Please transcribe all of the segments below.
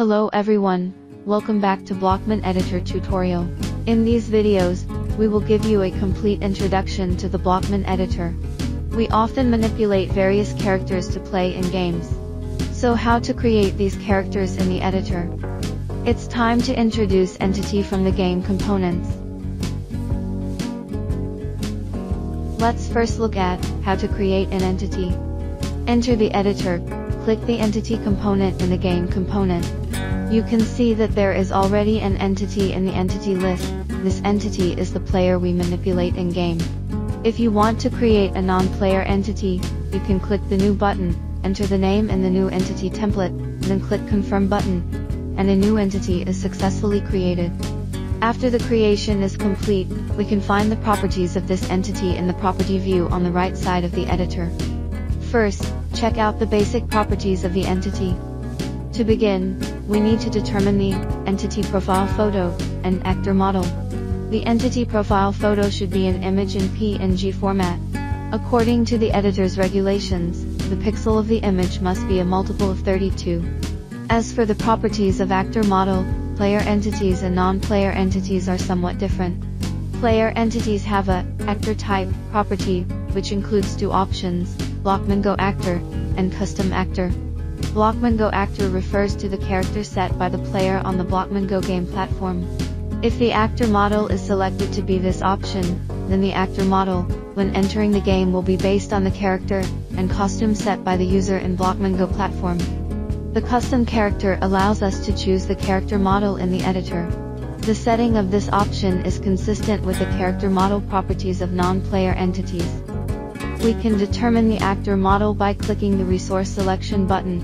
Hello everyone, welcome back to Blockman Editor tutorial. In these videos, we will give you a complete introduction to the Blockman Editor. We often manipulate various characters to play in games. So how to create these characters in the editor? It's time to introduce entity from the game components. Let's first look at how to create an entity. Enter the editor, click the entity component in the game component. You can see that there is already an entity in the entity list, this entity is the player we manipulate in game. If you want to create a non-player entity, you can click the new button, enter the name in the new entity template, then click confirm button, and a new entity is successfully created. After the creation is complete, we can find the properties of this entity in the property view on the right side of the editor. First, check out the basic properties of the entity. To begin, we need to determine the entity profile photo and actor model. The entity profile photo should be an image in PNG format. According to the editor's regulations, the pixel of the image must be a multiple of 32. As for the properties of actor model, player entities and non-player entities are somewhat different. Player entities have a actor type property, which includes two options, Blockman Go Actor and Custom Actor. Blockman Go Actor refers to the character set by the player on the Blockman Go game platform. If the actor model is selected to be this option, then the actor model, when entering the game will be based on the character and costume set by the user in Blockman Go platform. The custom character allows us to choose the character model in the editor. The setting of this option is consistent with the character model properties of non-player entities. We can determine the actor model by clicking the resource selection button,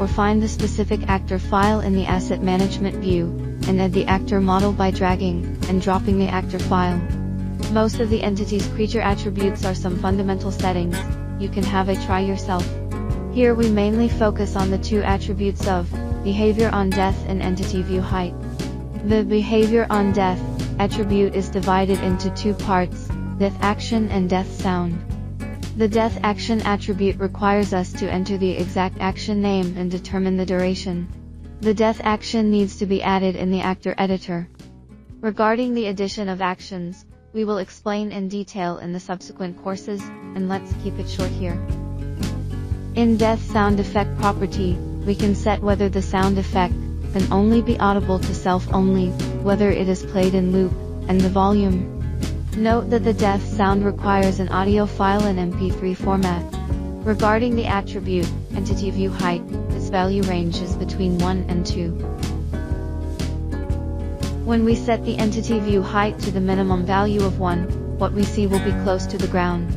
or find the specific actor file in the asset management view, and add the actor model by dragging and dropping the actor file. Most of the entity's creature attributes are some fundamental settings, you can have a try yourself. Here we mainly focus on the two attributes of behavior on death and entity view height. The behavior on death attribute is divided into two parts, death action and death sound. The death action attribute requires us to enter the exact action name and determine the duration. The death action needs to be added in the actor editor. Regarding the addition of actions, we will explain in detail in the subsequent courses, and let's keep it short here. In death sound effect property, we can set whether the sound effect can only be audible to self only, whether it is played in loop, and the volume. Note that the death sound requires an audio file in MP3 format. Regarding the attribute, entity view height, its value range is between 1 and 2. When we set the entity view height to the minimum value of 1, what we see will be close to the ground.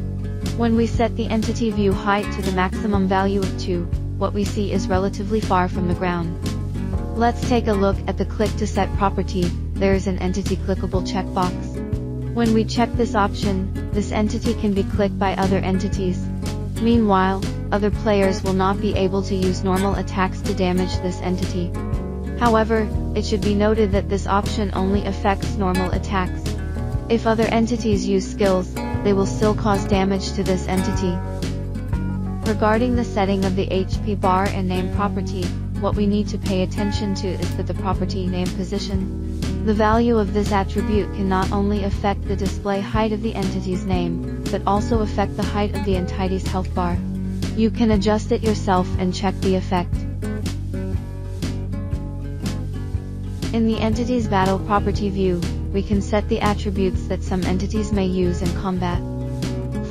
When we set the entity view height to the maximum value of 2, what we see is relatively far from the ground. Let's take a look at the click to set property, there is an entity clickable checkbox. When we check this option, this entity can be clicked by other entities. Meanwhile, other players will not be able to use normal attacks to damage this entity. However, it should be noted that this option only affects normal attacks. If other entities use skills, they will still cause damage to this entity. Regarding the setting of the HP bar and name property, what we need to pay attention to is that the property name position. The value of this attribute can not only affect the display height of the entity's name, but also affect the height of the entity's health bar. You can adjust it yourself and check the effect. In the entity's battle property view, we can set the attributes that some entities may use in combat.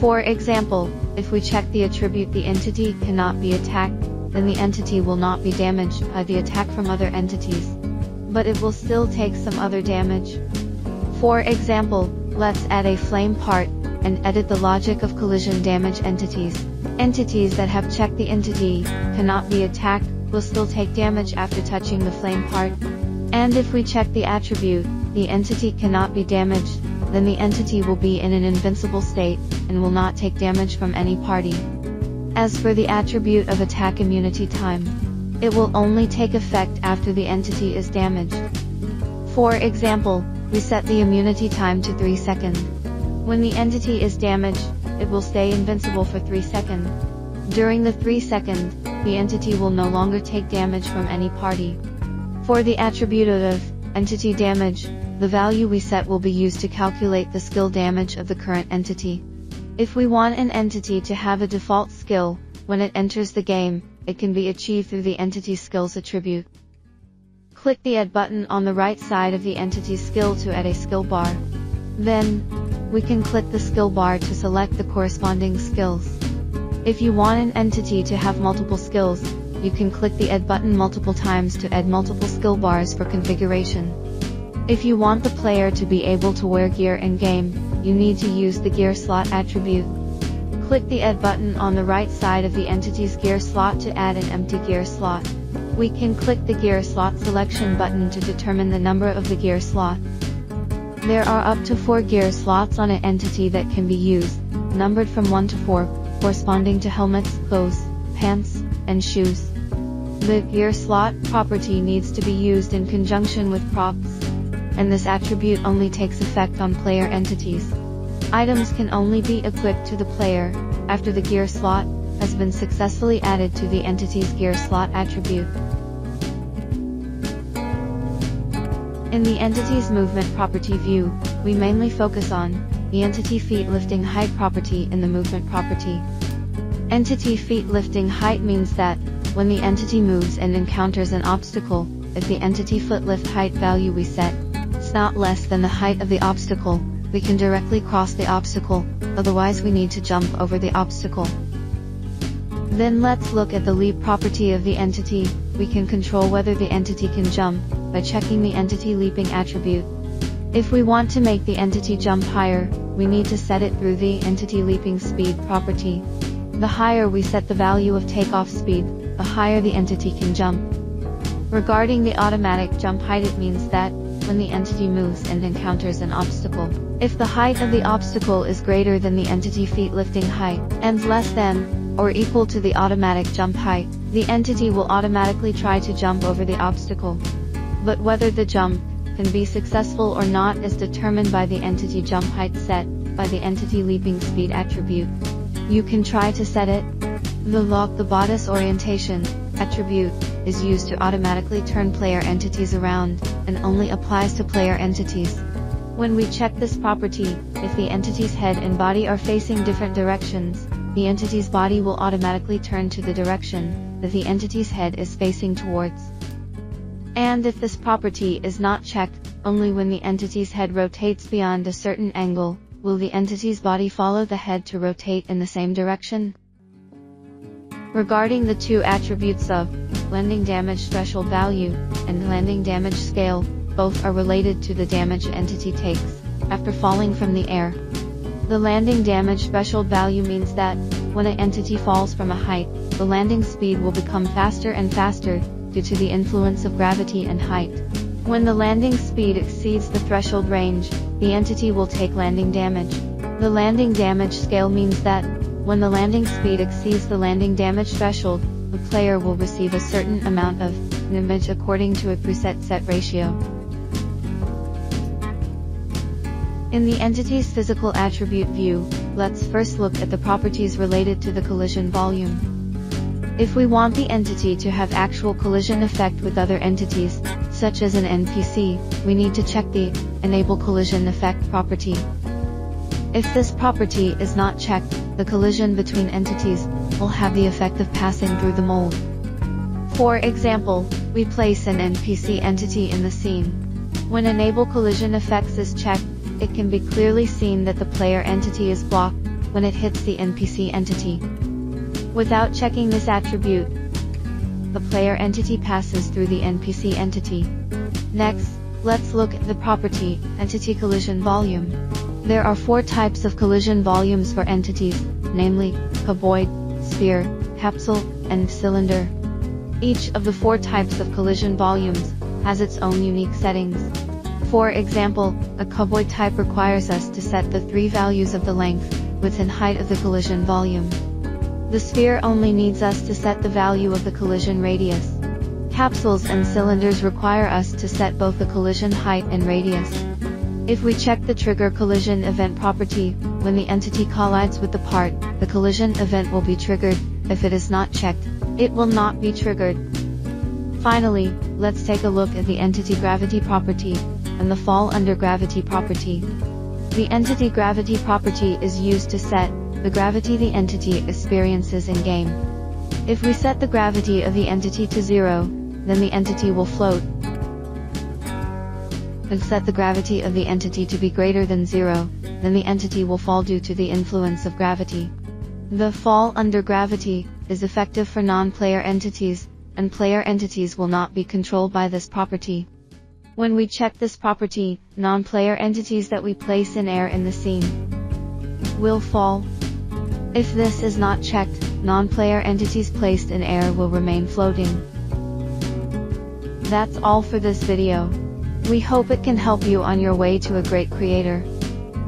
For example, if we check the attribute the entity cannot be attacked, then the entity will not be damaged by the attack from other entities but it will still take some other damage. For example, let's add a flame part, and edit the logic of collision damage entities. Entities that have checked the entity, cannot be attacked, will still take damage after touching the flame part. And if we check the attribute, the entity cannot be damaged, then the entity will be in an invincible state, and will not take damage from any party. As for the attribute of attack immunity time, it will only take effect after the entity is damaged. For example, we set the immunity time to 3 seconds. When the entity is damaged, it will stay invincible for 3 seconds. During the 3 seconds, the entity will no longer take damage from any party. For the attribute of entity damage, the value we set will be used to calculate the skill damage of the current entity. If we want an entity to have a default skill, when it enters the game, it can be achieved through the entity skills attribute. Click the Add button on the right side of the entity skill to add a skill bar. Then, we can click the skill bar to select the corresponding skills. If you want an entity to have multiple skills, you can click the Add button multiple times to add multiple skill bars for configuration. If you want the player to be able to wear gear in-game, you need to use the gear slot attribute. Click the Add button on the right side of the entity's gear slot to add an empty gear slot. We can click the gear slot selection button to determine the number of the gear slot. There are up to 4 gear slots on an entity that can be used, numbered from 1 to 4, corresponding to helmets, clothes, pants, and shoes. The gear slot property needs to be used in conjunction with props, and this attribute only takes effect on player entities. Items can only be equipped to the player, after the gear slot, has been successfully added to the entity's gear slot attribute. In the entity's movement property view, we mainly focus on the entity feet lifting height property in the movement property. Entity feet lifting height means that, when the entity moves and encounters an obstacle, if the entity foot lift height value we set, is not less than the height of the obstacle, we can directly cross the obstacle, otherwise we need to jump over the obstacle. Then let's look at the leap property of the entity, we can control whether the entity can jump, by checking the entity leaping attribute. If we want to make the entity jump higher, we need to set it through the entity leaping speed property. The higher we set the value of takeoff speed, the higher the entity can jump. Regarding the automatic jump height it means that, when the entity moves and encounters an obstacle, if the height of the obstacle is greater than the entity feet lifting height, and less than, or equal to the automatic jump height, the entity will automatically try to jump over the obstacle. But whether the jump can be successful or not is determined by the entity jump height set by the entity leaping speed attribute. You can try to set it. The lock the body's orientation attribute is used to automatically turn player entities around and only applies to player entities. When we check this property, if the entity's head and body are facing different directions, the entity's body will automatically turn to the direction that the entity's head is facing towards. And if this property is not checked, only when the entity's head rotates beyond a certain angle, will the entity's body follow the head to rotate in the same direction. Regarding the two attributes of landing damage threshold value and landing damage scale, both are related to the damage entity takes after falling from the air. The landing damage threshold value means that, when an entity falls from a height, the landing speed will become faster and faster, due to the influence of gravity and height. When the landing speed exceeds the threshold range, the entity will take landing damage. The landing damage scale means that, when the landing speed exceeds the landing damage threshold, the player will receive a certain amount of damage according to a preset set ratio. In the entity's physical attribute view, let's first look at the properties related to the collision volume. If we want the entity to have actual collision effect with other entities, such as an NPC, we need to check the Enable Collision Effect property. If this property is not checked, the collision between entities will have the effect of passing through the mold. For example, we place an NPC entity in the scene. When Enable Collision Effects is checked, it can be clearly seen that the player entity is blocked when it hits the NPC entity. Without checking this attribute, the player entity passes through the NPC entity. Next, let's look at the property, Entity Collision Volume. There are four types of collision volumes for entities, namely, cuboid, sphere, capsule, and cylinder. Each of the four types of collision volumes has its own unique settings. For example, a cuboid type requires us to set the three values of the length, width and height of the collision volume. The sphere only needs us to set the value of the collision radius. Capsules and cylinders require us to set both the collision height and radius. If we check the trigger collision event property, when the entity collides with the part, the collision event will be triggered, if it is not checked, It will not be triggered. Finally, let's take a look at the entity gravity property, and the fall under gravity property. The entity gravity property is used to set the gravity the entity experiences in game. If we set the gravity of the entity to zero, then the entity will float. And set the gravity of the entity to be greater than zero, then the entity will fall due to the influence of gravity. The fall under gravity is effective for non-player entities, and player entities will not be controlled by this property. When we check this property, non-player entities that we place in air in the scene will fall. If this is not checked, non-player entities placed in air will remain floating. That's all for this video. We hope it can help you on your way to a great creator.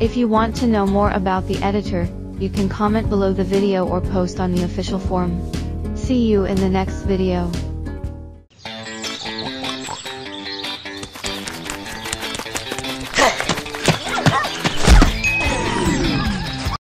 If you want to know more about the editor, you can comment below the video or post on the official forum. See you in the next video.